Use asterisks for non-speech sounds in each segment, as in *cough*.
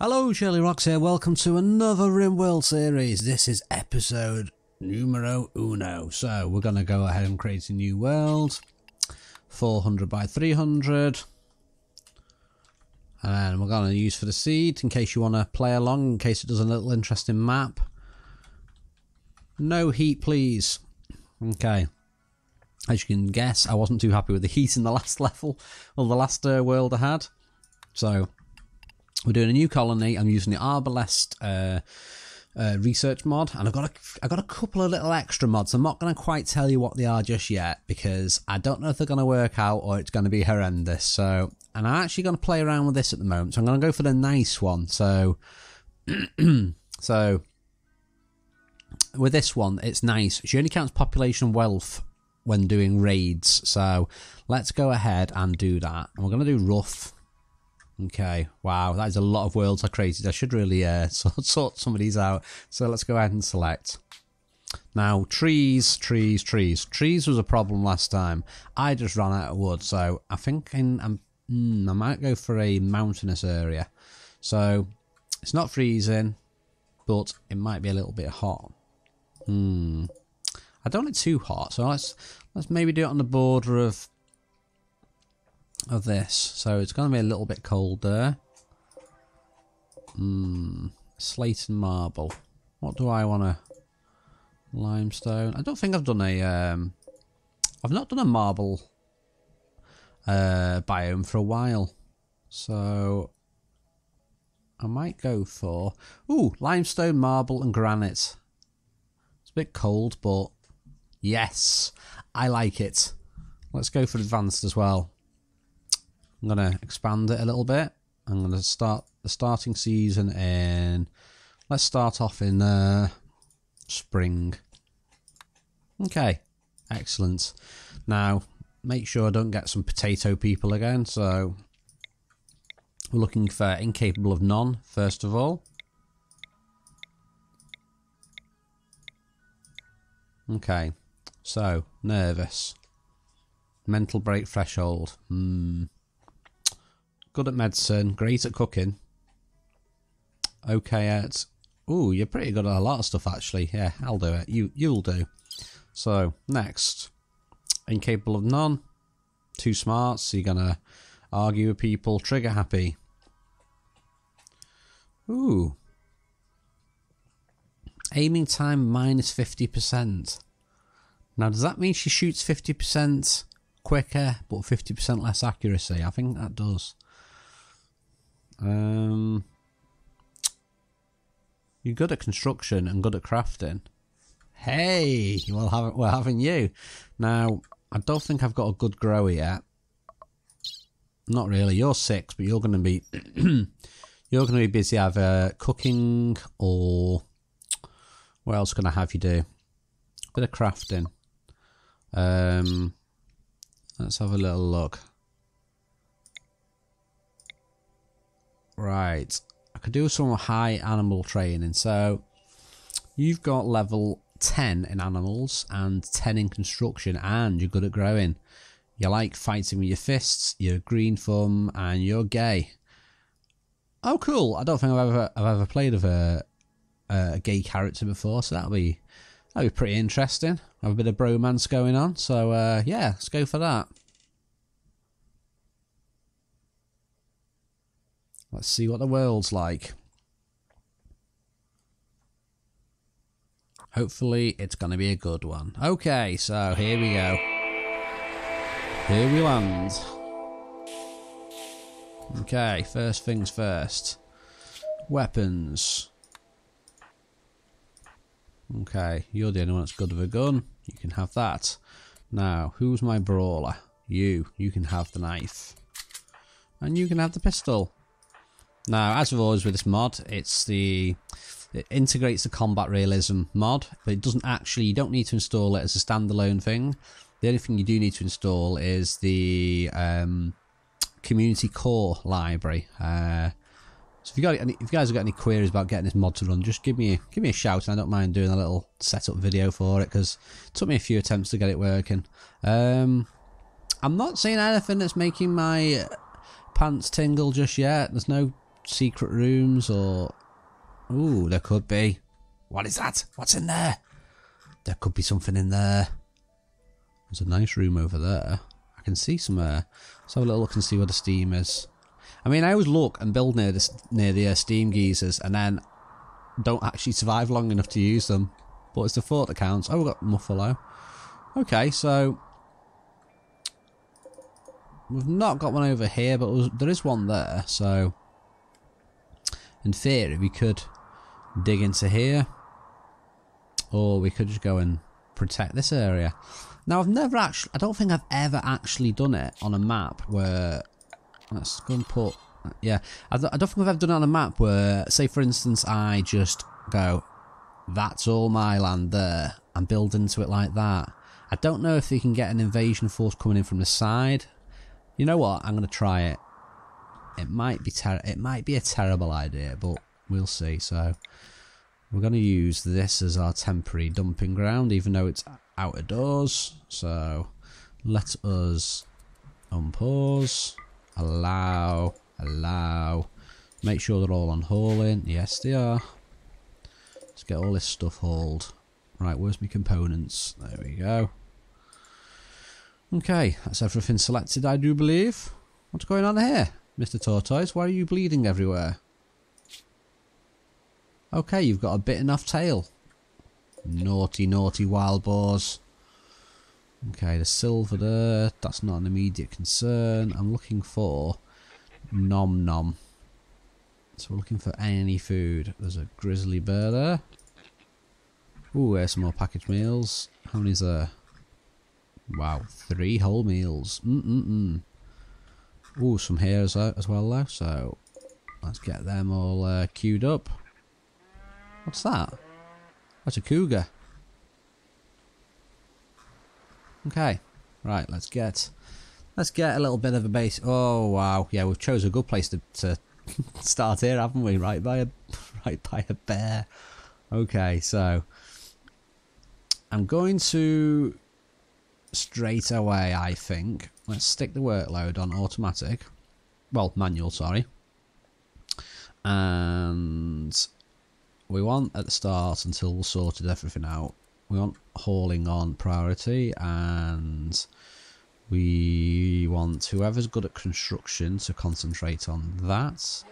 Hello, ShirlieRox here. Welcome to another RimWorld series. This is episode numero uno. So we're going to go ahead and create a new world. 400 by 300. And we're going to use for the seed in case you want to play along, in case it does a little interesting map. No heat, please. Okay. As you can guess, I wasn't too happy with the heat in the last *laughs* level, or the last uh, world I had. So we're doing a new colony. I'm using the Arbalest uh, uh, research mod, and I've got a, I've got a couple of little extra mods. I'm not going to quite tell you what they are just yet because I don't know if they're going to work out or it's going to be horrendous. So, and I'm actually going to play around with this at the moment. So I'm going to go for the nice one. So, *clears throat* so with this one, it's nice. She only counts population wealth when doing raids. So let's go ahead and do that. And we're going to do rough Okay, wow, that is a lot of worlds I created. I should really uh, *laughs* sort, sort some of these out. So let's go ahead and select. Now, trees, trees, trees. Trees was a problem last time. I just ran out of wood, so I think in, um, I might go for a mountainous area. So, it's not freezing, but it might be a little bit hot. Hmm. I don't want it too hot, so let's let's maybe do it on the border of of this. So it's going to be a little bit colder. Hmm. Slate and marble. What do I want to... Limestone. I don't think I've done a... Um, I've not done a marble uh, biome for a while. So... I might go for... Ooh, limestone, marble and granite. It's a bit cold, but... Yes! I like it. Let's go for advanced as well. I'm going to expand it a little bit. I'm going to start the starting season in, let's start off in uh, spring. Okay, excellent. Now, make sure I don't get some potato people again, so we're looking for incapable of none, first of all. Okay, so, nervous. Mental break threshold. Hmm. Good at medicine. Great at cooking. Okay at... Ooh, you're pretty good at a lot of stuff, actually. Yeah, I'll do it. You, you'll do. So, next. Incapable of none. Too smart, so you're to argue with people. Trigger happy. Ooh. Aiming time minus 50%. Now, does that mean she shoots 50% quicker, but 50% less accuracy? I think that does. Um, you're good at construction and good at crafting. Hey, well, have, we're having you. Now, I don't think I've got a good grower yet. Not really. You're six, but you're going to be *clears throat* you're going to be busy either cooking or what else can I have you do? Bit of crafting. Um, let's have a little look. Right. I could do some high animal training. So you've got level 10 in animals and 10 in construction and you're good at growing. You like fighting with your fists, you're green thumb and you're gay. Oh cool. I don't think I've ever I've ever played with a a gay character before, so that'll be that'll be pretty interesting. Have a bit of bromance going on. So uh, yeah, let's go for that. Let's see what the world's like. Hopefully it's going to be a good one. Okay, so here we go. Here we land. Okay, first things first. Weapons. Okay, you're the only one that's good with a gun. You can have that. Now, who's my brawler? You. You can have the knife. And you can have the pistol. Now, as with always with this mod, it's the it integrates the combat realism mod, but it doesn't actually. You don't need to install it as a standalone thing. The only thing you do need to install is the um, community core library. Uh, so if you got any, if you guys have got any queries about getting this mod to run, just give me give me a shout, and I don't mind doing a little setup video for it because it took me a few attempts to get it working. Um, I'm not seeing anything that's making my pants tingle just yet. There's no secret rooms or... Ooh, there could be. What is that? What's in there? There could be something in there. There's a nice room over there. I can see some. Uh, let's have a little look and see where the steam is. I mean, I always look and build near the near the uh, steam geysers, and then don't actually survive long enough to use them. But it's the thought that counts. Oh, we've got Muffalo. Okay, so we've not got one over here, but there is one there. So in theory, we could dig into here, or we could just go and protect this area. Now, I've never actually, I don't think I've ever actually done it on a map where, let's go and put, yeah, I don't think I've ever done it on a map where, say for instance, I just go, that's all my land there, and build into it like that. I don't know if you can get an invasion force coming in from the side. You know what? I'm going to try it. It might be ter it might be a terrible idea, but we'll see. So we're going to use this as our temporary dumping ground, even though it's out of doors. So let us unpause, allow, allow. Make sure they're all on hauling. Yes, they are. Let's get all this stuff hauled. Right, where's my components? There we go. Okay, that's everything selected, I do believe. What's going on here, Mr. Tortoise? Why are you bleeding everywhere? Okay, you've got a bitten off tail. Naughty, naughty wild boars. Okay, the silver there, that's not an immediate concern. I'm looking for nom nom. So we're looking for any food. There's a grizzly bear there. Ooh, there's some more packaged meals. How many's there? Wow, three whole meals. Mm-mm-mm. Ooh, some hares as well though, so let's get them all uh, queued up. What's that? That's a cougar. Okay. Right, let's get let's get a little bit of a base. Oh wow, yeah, we've chose a good place to, to *laughs* start here, haven't we? Right by a *laughs* right by a bear. Okay, so I'm going to straight away. I think let's stick the workload on automatic. Well, manual, sorry. And we want at the start until we've sorted everything out we want hauling on priority and we want whoever's good at construction to concentrate on that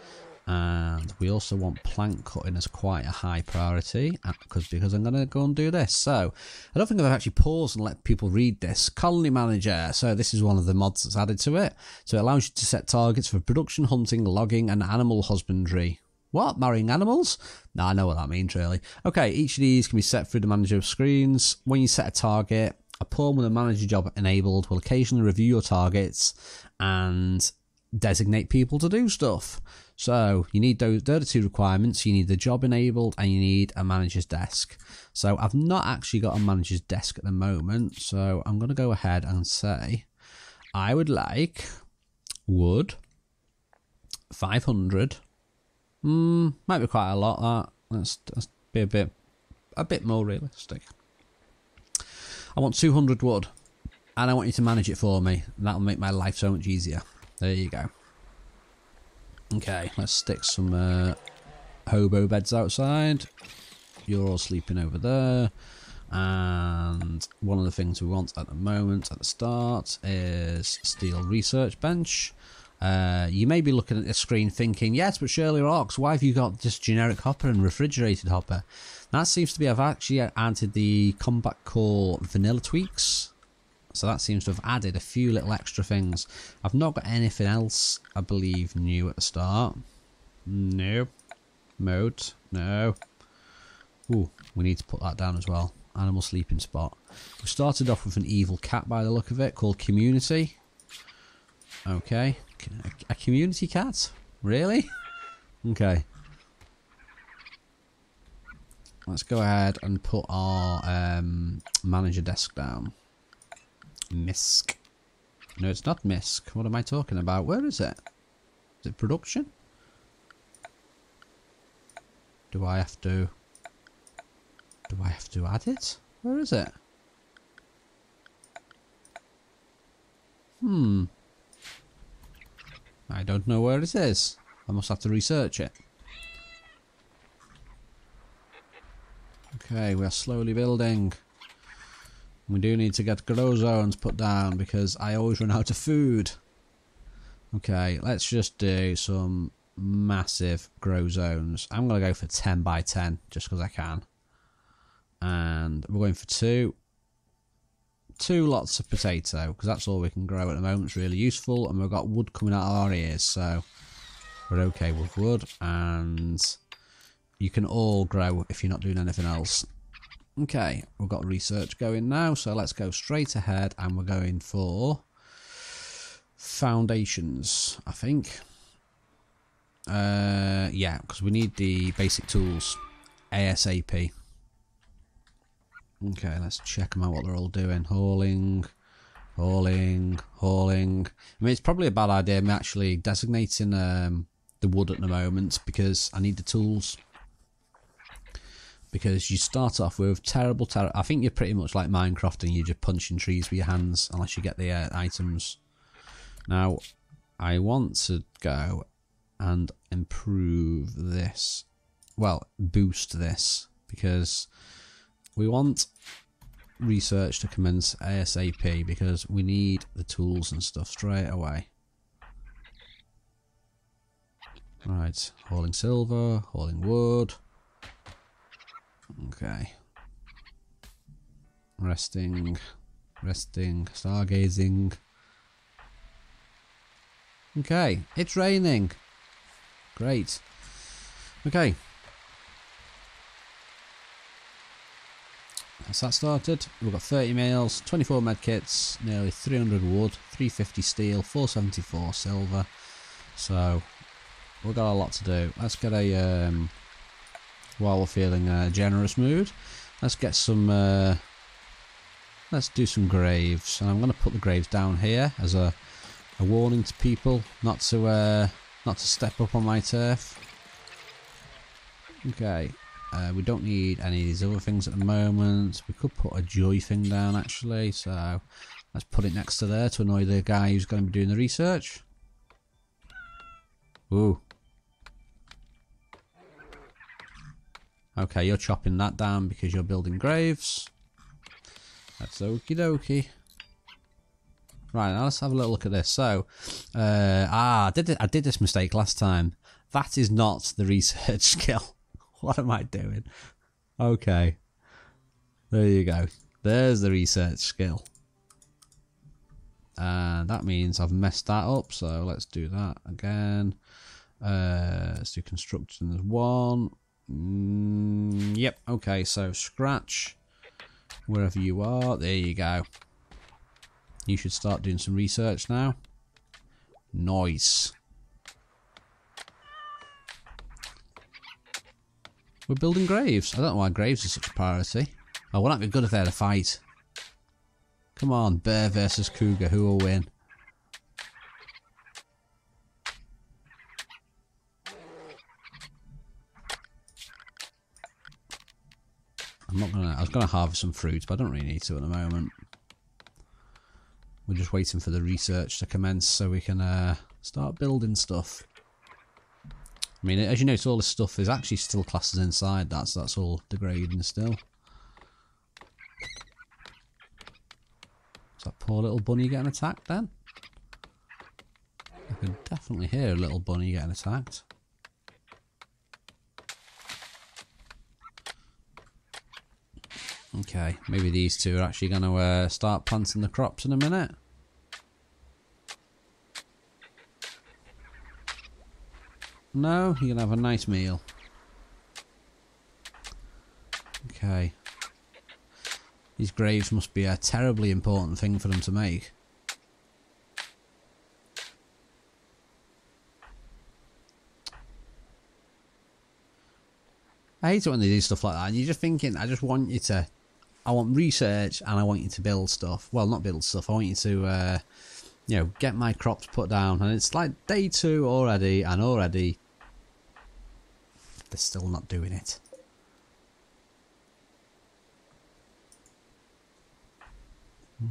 and we also want plank cutting as quite a high priority uh, because because I'm going to go and do this so I don't think I've actually paused and let people read this colony manager so this is one of the mods that's added to it so it allows you to set targets for production hunting logging and animal husbandry what? Marrying animals? No, I know what that means, really. Okay, each of these can be set through the manager of screens. When you set a target, a pawn with a manager job enabled will occasionally review your targets and designate people to do stuff. So you need those, they're the two requirements. You need the job enabled and you need a manager's desk. So I've not actually got a manager's desk at the moment. So I'm going to go ahead and say I would like wood 500 Hmm, might be quite a lot. That let's, let's be a bit a bit more realistic. I want 200 wood, and I want you to manage it for me. That'll make my life so much easier. There you go. Okay, let's stick some uh, hobo beds outside. You're all sleeping over there. And one of the things we want at the moment, at the start, is steel research bench. Uh, you may be looking at the screen thinking, yes, but ShirlieRox, why have you got just generic hopper and refrigerated hopper? That seems to be, I've actually added the Combat Core vanilla tweaks. So that seems to have added a few little extra things. I've not got anything else, I believe, new at the start. No. Mode. No. Ooh, we need to put that down as well. Animal sleeping spot. We started off with an evil cat by the look of it called Community. Okay. A, community cat? Really? okay. Let's go ahead and put our um, manager desk down. Misk. No, it's not Misk. What am I talking about? Where is it? Is it production? Do I have to... Do I have to add it? Where is it? Hmm. I don't know where it is. I must have to research it. Okay, we are slowly building. We do need to get grow zones put down because I always run out of food. Okay, let's just do some massive grow zones. I'm going to go for 10 by 10 just because I can. And we're going for two. Two lots of potato because that's all we can grow at the moment. It's really useful. And we've got wood coming out of our ears. So we're okay with wood. And you can all grow if you're not doing anything else. Okay, we've got research going now. So let's go straight ahead and we're going for foundations, I think. Uh, yeah, because we need the basic tools ASAP. Okay, let's check them out what they're all doing. Hauling, hauling, hauling. I mean, it's probably a bad idea me actually designating um, the wood at the moment because I need the tools. Because you start off with terrible, terrible. I think you're pretty much like Minecraft and you're just punching trees with your hands unless you get the uh, items. Now, I want to go and improve this. Well, boost this because we want research to commence ASAP because we need the tools and stuff straight away. Right, hauling silver, hauling wood. Okay. Resting, resting, stargazing. Okay, it's raining. Great. Okay. That's that started. We've got 30 males, 24 medkits, nearly 300 wood, 350 steel, 474 silver. So, we've got a lot to do. Let's get a, um, while we're feeling a generous mood, let's get some, uh, let's do some graves. And I'm going to put the graves down here as a, a warning to people not to, uh, not to step up on my turf. Okay, uh, we don't need any of these other things at the moment. We could put a joy thing down actually, so let's put it next to there to annoy the guy who's going to be doing the research. Ooh. Okay, you're chopping that down because you're building graves. That's okie dokie. Right, now let's have a little look at this. So, uh, ah, I did, I did this mistake last time. That is not the research *laughs* skill. what am I doing? Okay. There you go. There's the research skill. And that means I've messed that up, so let's do that again. Uh, let's do construction as one. Mm, yep, okay, so scratch wherever you are. There you go. You should start doing some research now. Nice. We're building graves. I don't know why graves are such a priority. Oh, wouldn't that be good if they had a fight? Come on, bear versus cougar. Who will win? Was gonna harvest some fruit, but I don't really need to at the moment. We're just waiting for the research to commence so we can uh, start building stuff. I mean, as you notice, all this stuff is actually still classes inside. That's that's all degrading still. Is that poor little bunny getting attacked then? I can definitely hear a little bunny getting attacked. Okay, maybe these two are actually going to uh, start planting the crops in a minute. No, you can have a nice meal. Okay. These graves must be a terribly important thing for them to make. I hate it when they do stuff like that and you're just thinking, I just want you to, I want research and I want you to build stuff. Well, not build stuff. I want you to, uh, you know, get my crops put down. And it's like day two already, and already they're still not doing it.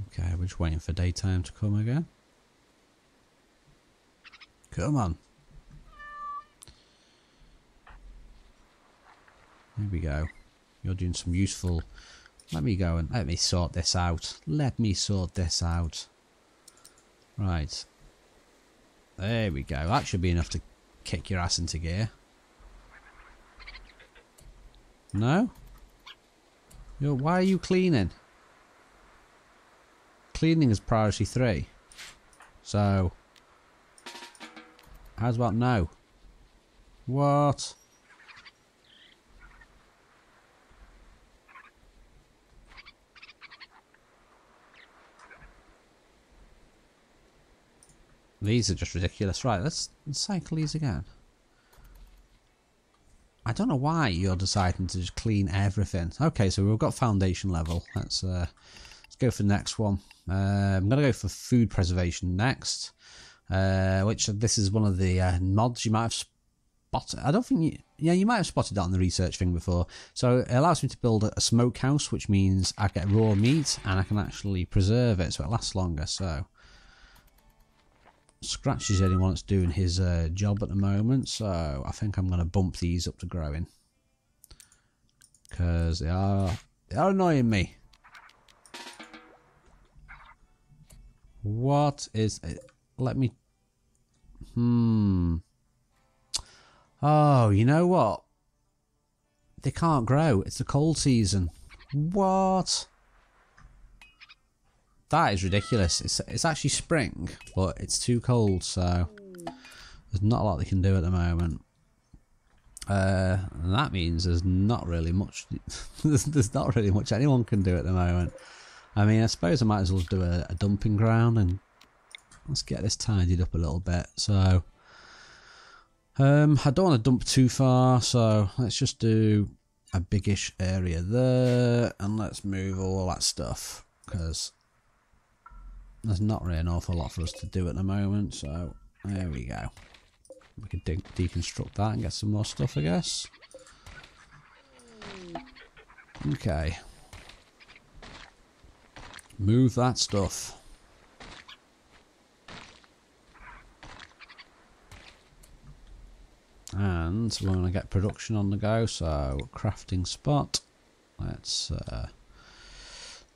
Okay, we're just waiting for daytime to come again. Come on. There we go. You're doing some useful let me go and let me sort this out. Let me sort this out. Right. There we go. That should be enough to kick your ass into gear. No? Yo, why are you cleaning? Cleaning is priority three. So, how's about no? What? These are just ridiculous. Right, let's, cycle these again. I don't know why you're deciding to just clean everything. Okay, so we've got foundation level. Let's uh, let's go for the next one. Uh, I'm gonna go for food preservation next, uh, which this is one of the uh, mods you might have spotted. I don't think you, yeah, you might have spotted that on the research thing before. So it allows me to build a smokehouse, which means I get raw meat and I can actually preserve it so it lasts longer. So Scratches anyone that's doing his uh, job at the moment, so I think I'm going to bump these up to growing. Because they are, they are annoying me. What is it? Let me... Hmm. Oh, you know what? They can't grow. It's the cold season. What? That is ridiculous. It's it's actually spring, but it's too cold, so there's not a lot they can do at the moment. Uh, that means there's not really much. *laughs* there's, there's not really much anyone can do at the moment. I mean, I suppose I might as well do a, a dumping ground and let's get this tidied up a little bit. So, um, I don't want to dump too far, so let's just do a biggish area there and let's move all that stuff because there's not really an awful lot for us to do at the moment, so there we go. We can de deconstruct that and get some more stuff, I guess. Okay. Move that stuff. And we're going to get production on the go, so crafting spot. Let's uh,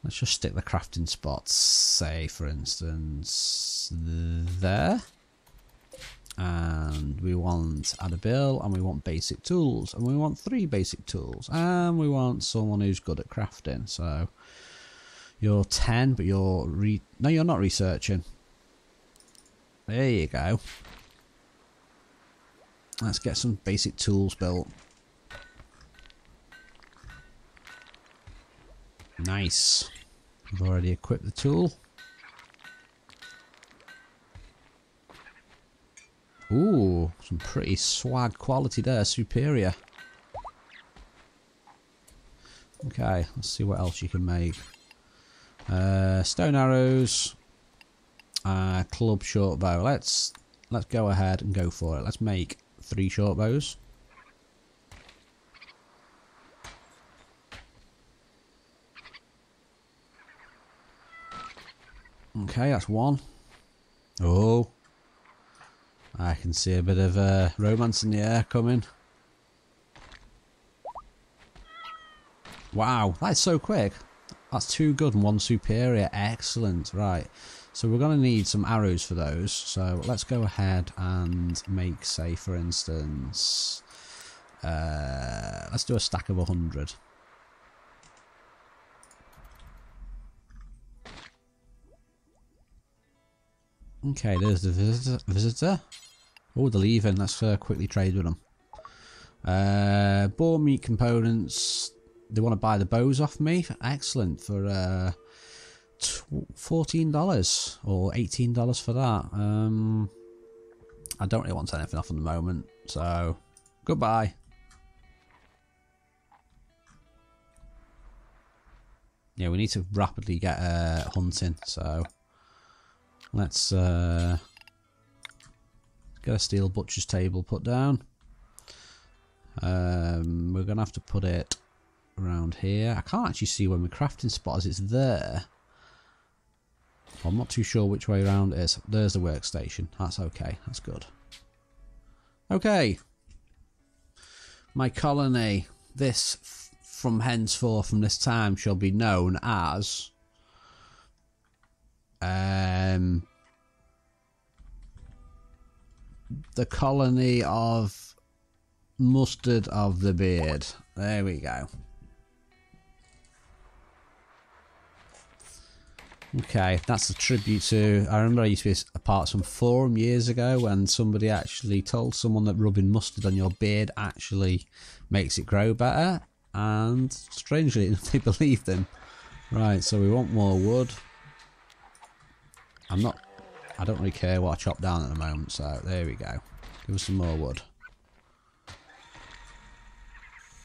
Let's just stick the crafting spots, say for instance, there. And we want add a bill, and we want basic tools, and we want three basic tools, and we want someone who's good at crafting. So you're 10, but you're re no, you're not researching. There you go. Let's get some basic tools built. Nice. I've already equipped the tool. Ooh, some pretty swag quality there, superior. Okay, let's see what else you can make. Uh, stone arrows, uh, club short bow. Let's let's go ahead and go for it. Let's make three short bows. Okay, that's one. Oh. I can see a bit of uh, romance in the air coming. Wow, that's so quick. That's two good and one superior. Excellent. Right. So we're going to need some arrows for those. So let's go ahead and make, say, for instance, uh, let's do a stack of 100. Okay, there's the visitor. Oh, they're leaving. Let's uh, quickly trade with them. Uh, boar meat components. They want to buy the bows off me. Excellent. For uh, $14 or $18 for that. Um, I don't really want anything off at the moment. So, goodbye. Yeah, we need to rapidly get uh, hunting. So... Let's uh, get a steel butcher's table put down. Um, we're going to have to put it around here. I can't actually see where my crafting spot is. It's there. I'm not too sure which way around it is. There's the workstation. That's okay. That's good. Okay. My colony. this from henceforth from this time shall be known as um the colony of mustard of the beard. There we go. Okay, that's a tribute to. I remember I used to be a part of some forum years ago when somebody actually told someone that rubbing mustard on your beard actually makes it grow better, and strangely *laughs* they believed them. Right, so we want more wood. I'm not. I don't really care what I chop down at the moment, so there we go. Give us some more wood.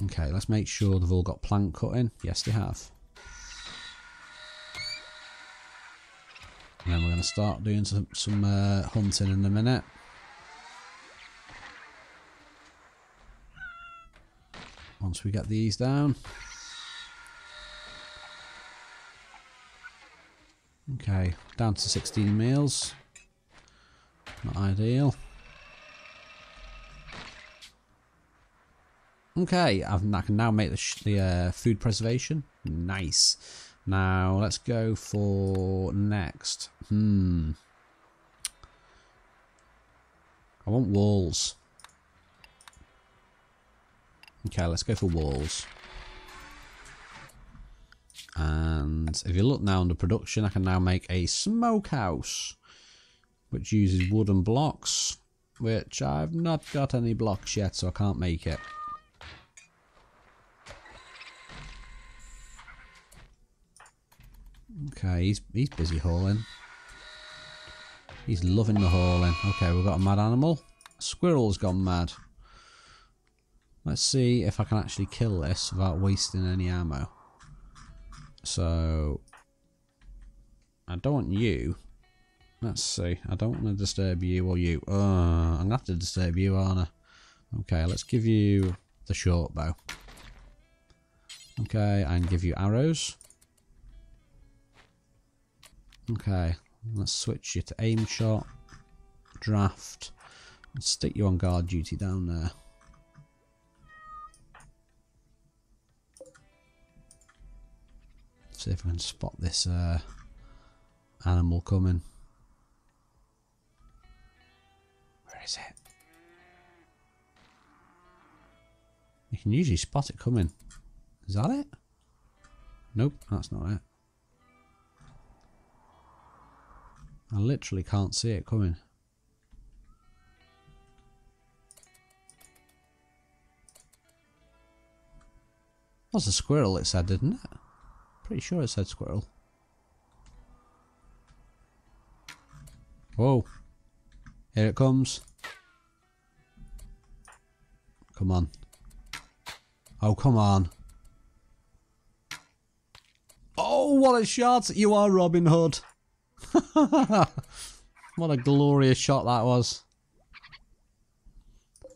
Okay, let's make sure they've all got plank cutting. Yes, they have. And then we're going to start doing some, some uh, hunting in a minute. Once we get these down. Okay, down to 16 meals. Not ideal. Okay, I can now make the, the uh, food preservation. Nice. Now, let's go for next. Hmm. I want walls. Okay, let's go for walls. And if you look now under production, I can now make a smokehouse, which uses wooden blocks, which I've not got any blocks yet, so I can't make it. Okay, he's he's busy hauling. He's loving the hauling. Okay, we've got a mad animal. Squirrel's gone mad. Let's see if I can actually kill this without wasting any ammo. So, I don't want you. Let's see. I don't want to disturb you or you. Uh, I'm going to have to disturb you, aren't I? Okay, let's give you the short bow. Okay, and give you arrows. Okay, let's switch you to aim shot, draft, and stick you on guard duty down there. See if I can spot this uh, animal coming. Where is it? You can usually spot it coming. Is that it? Nope, that's not it. I literally can't see it coming. That Was a squirrel it said, didn't it? Pretty sure it said squirrel. Whoa. Here it comes. Come on. Oh, come on. Oh, what a shot! You are Robin Hood. *laughs* what a glorious shot that was.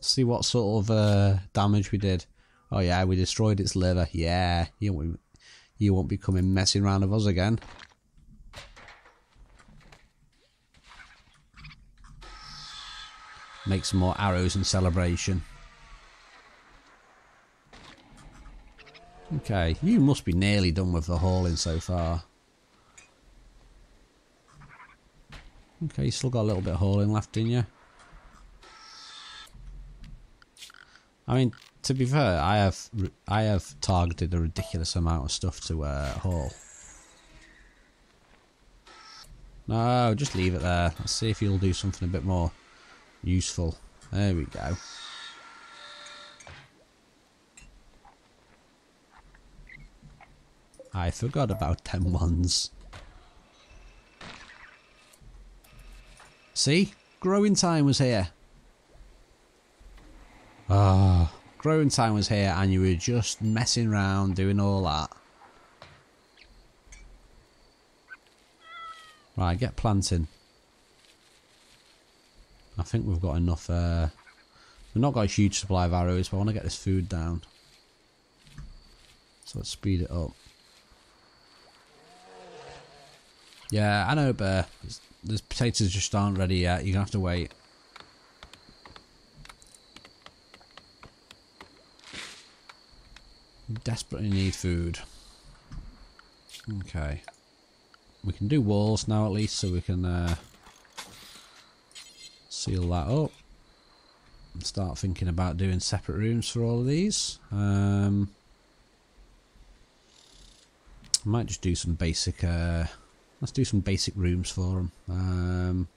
See what sort of uh, damage we did. Oh yeah, we destroyed its liver. Yeah, you won't be coming messing around with us again. Make some more arrows in celebration. Okay, you must be nearly done with the hauling so far. Okay, you still got a little bit of hauling left in you. I mean, to be fair, I have I have targeted a ridiculous amount of stuff to uh, haul. No, just leave it there. Let's see if you'll do something a bit more useful. There we go. I forgot about them ones. See? Growing time was here. Ah, growing time was here and you were just messing around doing all that. Right, get planting. I think we've got enough. Uh, we've not got a huge supply of arrows, but I want to get this food down. So let's speed it up. Yeah, I know, but the potatoes just aren't ready yet. You're going to have to wait. Desperately need food. Okay. We can do walls now at least so we can uh, seal that up. And start thinking about doing separate rooms for all of these. Um, I might just do some basic, uh, let's do some basic rooms for them. Um,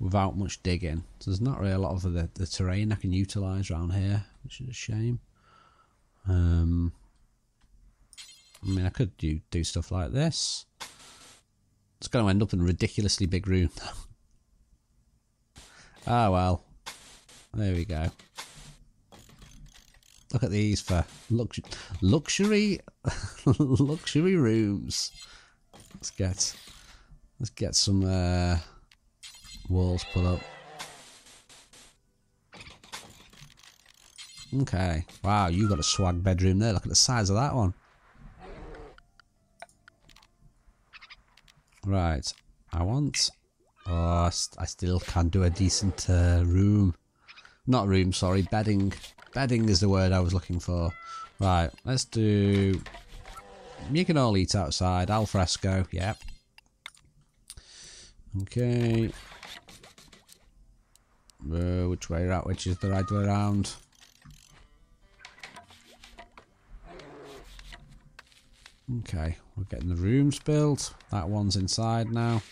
without much digging. So there's not really a lot of the, the terrain I can utilise around here, which is a shame. Um, I mean, I could do, do stuff like this. It's going to end up in a ridiculously big room. *laughs* ah, well. There we go. Look at these for lux luxury *laughs* luxury rooms. Let's get let's get some uh, walls put up. Okay. Wow, you got a swag bedroom there. Look at the size of that one. Right. I want... Oh, I still can't do a decent uh, room. Not room, sorry. Bedding. Bedding is the word I was looking for. Right, let's do... You can all eat outside. Al fresco, yep. Okay. Uh, which way out? Which is the right way around? Okay, we're getting the rooms built. That one's inside now.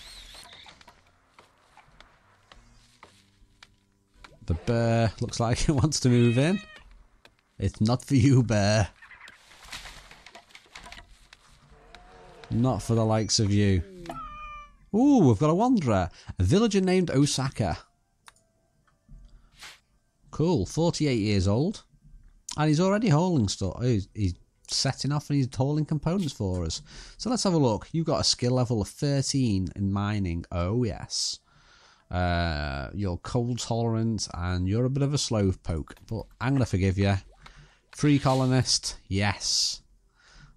The bear looks like it *laughs* wants to move in. It's not for you, bear. Not for the likes of you. Ooh, we've got a wanderer. A villager named Osaka. Cool, 48 years old. And he's already hauling stuff. He's, he's setting off and he's hauling components for us. So let's have a look. You've got a skill level of 13 in mining. Oh, yes. Uh, you're cold tolerant and you're a bit of a slove poke, but I'm going to forgive you. Free colonist, yes.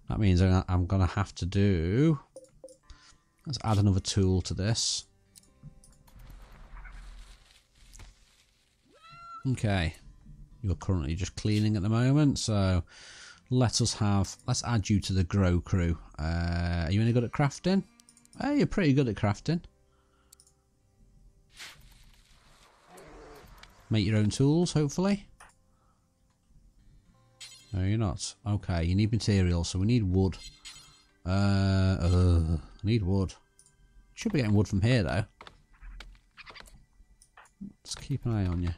That means I'm going to have to do... Let's add another tool to this. Okay. You're currently just cleaning at the moment, so let us have, let's add you to the grow crew. Uh, are you any good at crafting? Hey, you're pretty good at crafting. Make your own tools, hopefully. No, you're not. Okay, you need materials, so we need wood. Uh, uh, need wood. Should be getting wood from here, though. Let's keep an eye on you.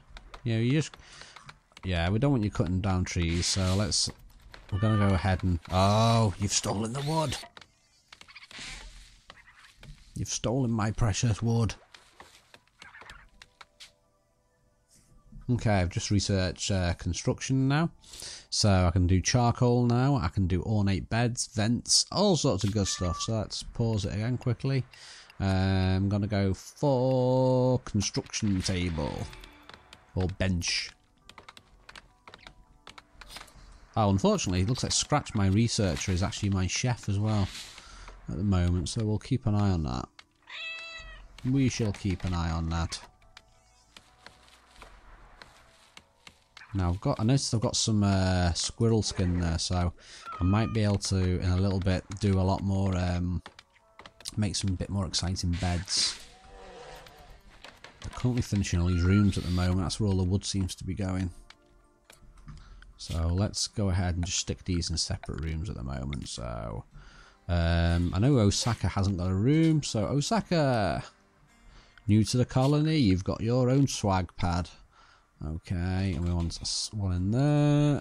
Yeah, you just... Yeah, we don't want you cutting down trees, so let's we're going to go ahead and... Oh, you've stolen the wood. You've stolen my precious wood. Okay, I've just researched uh, construction now. So I can do charcoal now, I can do ornate beds, vents, all sorts of good stuff. So let's pause it again quickly. I'm going to go for construction table or bench. Oh, unfortunately, it looks like Scratch, my researcher, is actually my chef as well at the moment, so we'll keep an eye on that. We shall keep an eye on that. Now I've got, I noticed I've got some uh, squirrel skin there, so I might be able to, in a little bit, do a lot more, um, make some bit more exciting beds. I'm currently finishing all these rooms at the moment, that's where all the wood seems to be going. So let's go ahead and just stick these in separate rooms at the moment. So um, I know Osaka hasn't got a room, so Osaka, new to the colony, you've got your own swag pad. Okay, and we want one in there.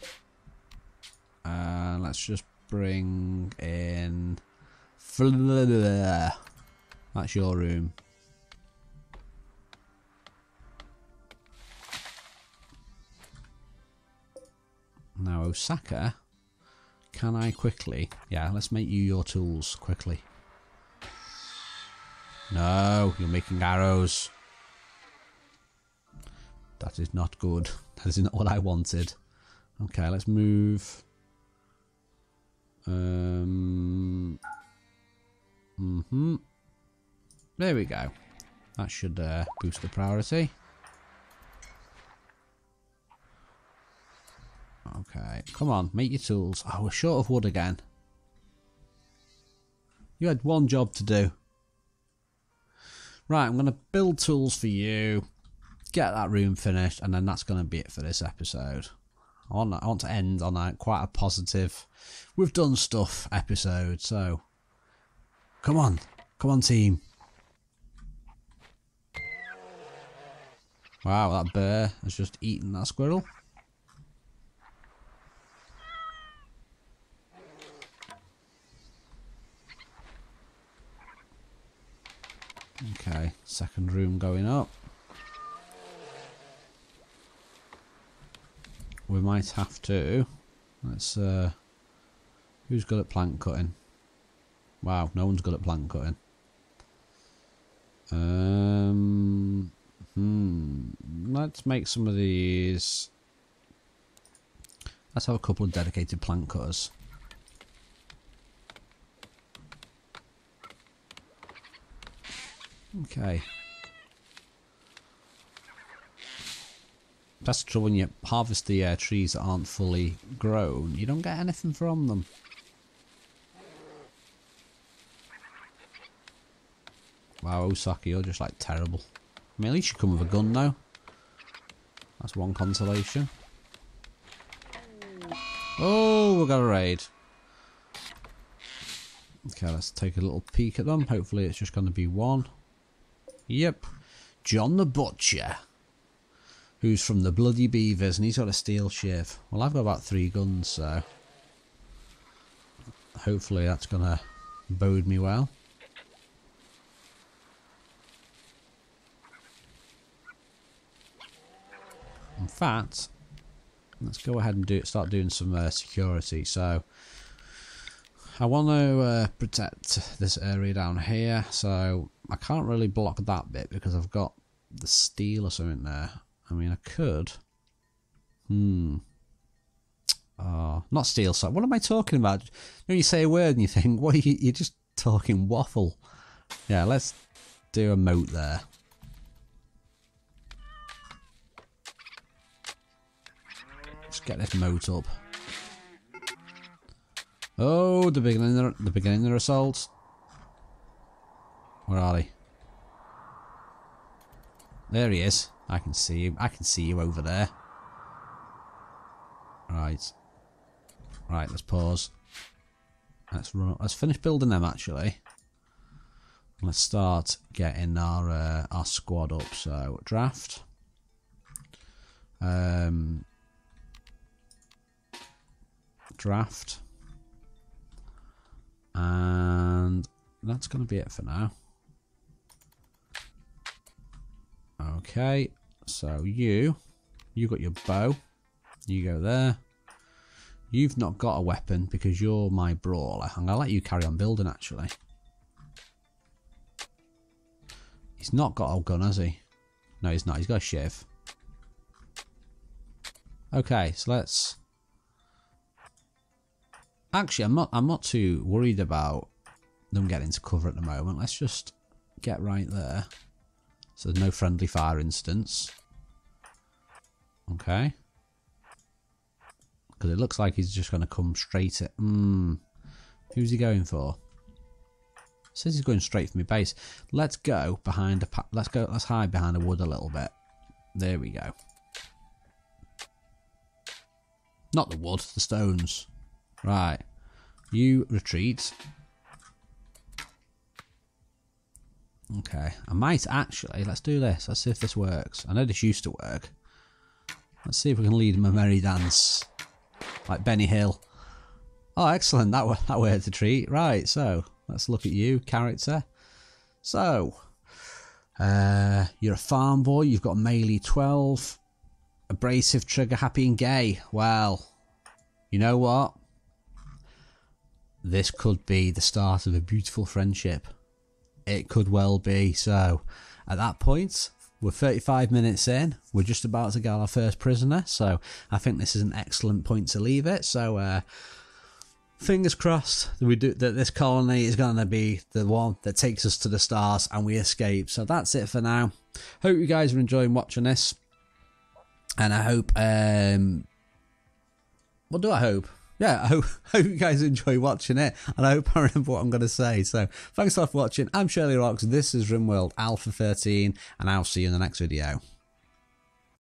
And let's just bring in. That's your room. Now, Osaka, can I quickly... Yeah, let's make you your tools quickly. No, you're making arrows. That is not good. *laughs* That is not what I wanted. Okay, let's move. Um. Mm hmm. There we go. That should uh, boost the priority. Okay, come on, make your tools. Oh, we're short of wood again. You had one job to do. Right, I'm going to build tools for you, get that room finished, and then that's going to be it for this episode. I want, I want to end on a quite a positive, we've done stuff episode, so come on, come on team. Wow, that bear has just eaten that squirrel. Okay, second room going up. We might have to. Let's, uh, who's good at plank cutting? Wow, no one's good at plank cutting. Um, hmm, let's make some of these. Let's have a couple of dedicated plank cutters. Okay. That's trouble when you harvest the uh, trees that aren't fully grown. You don't get anything from them. Wow, Osaki, you're just like terrible. I mean, at least you come with a gun now. That's one consolation. Oh, we got a raid. Okay, let's take a little peek at them. Hopefully it's just going to be one. Yep. John the Butcher. Who's from the Bloody Beavers and he's got a steel shiv. Well, I've got about three guns, so... Hopefully that's going to bode me well. In fact, let's go ahead and do start doing some uh, security. So I want to uh, protect this area down here, so I can't really block that bit because I've got the steel or something there. I mean, I could. Hmm. Oh, not steel So, What am I talking about? When you say a word and you think, *laughs* what you, you're just talking waffle. Yeah, let's do a moat there. Let's get this moat up. Oh, the beginning, the beginning of the assault. Where are they? There he is. I can see you. I can see you over there. Right. Right, let's pause. Let's run. Let's finish building them actually. Let's start getting our uh, our squad up. So draft. Um, draft. And that's going to be it for now. Okay, so you, you got your bow. You go there. You've not got a weapon because you're my brawler. I'm going to let you carry on building actually. He's not got a gun, has he? No, he's not. He's got a shiv. Okay, so let's Actually, I'm not. I'm not too worried about them getting to cover at the moment. Let's just get right there. So there's no friendly fire instance. Okay. Because it looks like he's just going to come straight at... Hmm. Who's he going for? Says he's going straight for my base. Let's go behind a... Let's go. Let's hide behind a wood a little bit. There we go. Not the wood, the stones. Right. You retreat. Okay. I might actually, let's do this. Let's see if this works. I know this used to work. Let's see if we can lead him a merry dance. Like Benny Hill. Oh, excellent. That, that worked a treat. Right, so let's look at you, character. So, uh, you're a farm boy. You've got melee 12. Abrasive, trigger, happy and gay. Well, you know what? this could be the start of a beautiful friendship. It could well be. So, at that point, we're 35 minutes in. We're just about to get our first prisoner. So, I think this is an excellent point to leave it. So, uh, fingers crossed that we do that. This colony is going to be the one that takes us to the stars and we escape. So that's it for now. Hope you guys are enjoying watching this, and I hope um, what do I hope? Yeah, I *laughs* hope, you guys enjoy watching it, and I hope I remember what I'm going to say. So, thanks a lot for watching. I'm ShirlieRox. This is RimWorld Alpha 13, and I'll see you in the next video.